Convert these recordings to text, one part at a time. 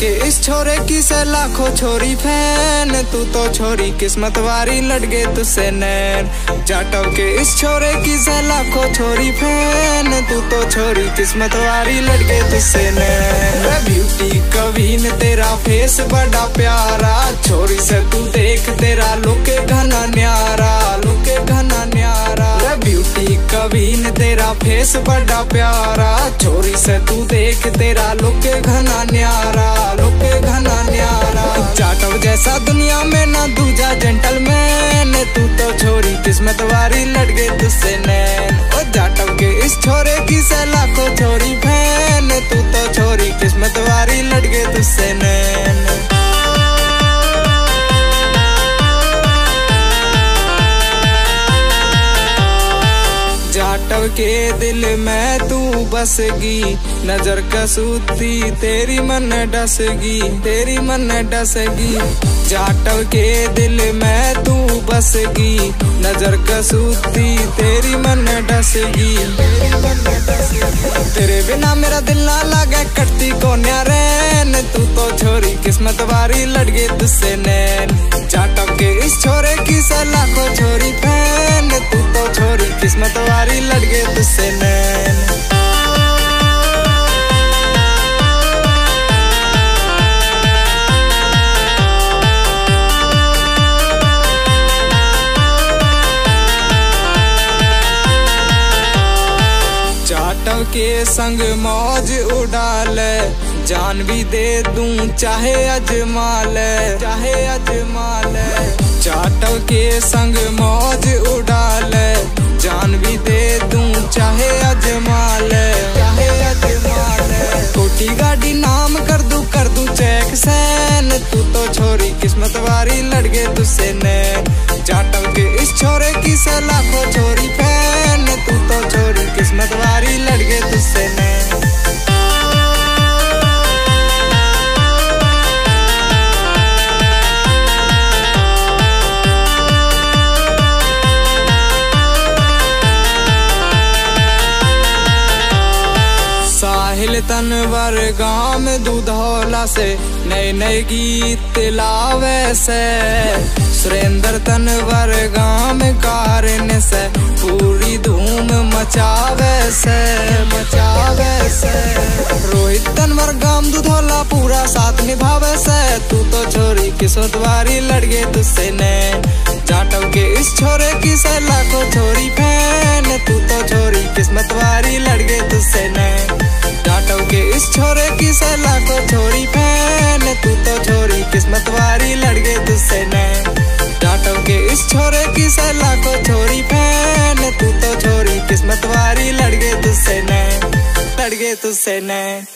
के इस छोरे की से लाखों छोरी फ़ैन। तू तो छोरी किस्मत वारी लट गए तुझसे नैन। जाटव के इस छोरे की से लाखों छोरी फ़ैन। तू तो छोरी किस्मत वारी लट गए तुझसे नैन। ब्यूटी कवीन, तेरा फेस बड़ा प्यारा। छोरी से तू देख, तेरा लुके घना न्यारा। लुके घना न्यारा। ब्यूटी कवीन, तेरा फेस बड़ा प्यारा। छोरी से तू देख, तेरा के दिल में तू बसगी। नज़र कसूती, तेरी मन डसगी, तेरी मन डसगी। जाटव के दिल में तू बसगी। नज़र कसूती, तेरी मन डसगी। तेरे बिना मेरा दिल ना लगे, कटती को न्यारेन तू तो छोरी किस्मत वारी लड़ गई तुझसे नैन। जाटव के इस छोरे की सलाह को छोरी फ़ैन। तू तो छोरी किस्मत वारी लड़ जाटव के संग मौज उड़ाल, जान भी दे दूँ चाहे अजमाल चाहे अजमाल जाटव के संग मौज गाड़ी नाम कर दू कर दू चेक। सैन, तू तो छोरी किस्मत वारी लड़ गए तुझसे नैन। जाटव के इस छोरे की से लाखों छोरी फ़ैन, तू तो छोरी किस्मत वारी। साहिल तनवर गाँव में दूधौला से, नए नए गीत लावे से। सुरेंद्र तनवर गाँव में कारन से, पूरी धूम मचावे से मचावे से। रोहित तनवर गाँव दूधौला पूरा साथ निभावे से। तू तो छोरी किस्मत वारी लड़ गए तुझसे नैन जाटव के इस छोरे की से लाखों छोरी फ़ैन। तू तो छोरी किस्मत वारी लड़ छोरे से लाखों छोरी फ़ैन तू तो छोरी किस्मत वारी लड़ गए तुझसे नैन लड़ गए तुझसे नैन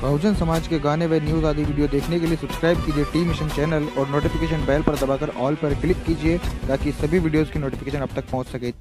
बहुजन समाज के गाने व न्यूज़ आदि वीडियो देखने के लिए सब्सक्राइब कीजिए टी मिशन चैनल और नोटिफिकेशन बेल पर दबाकर ऑल पर क्लिक कीजिए ताकि सभी वीडियोस की नोटिफिकेशन अब तक पहुँच सके।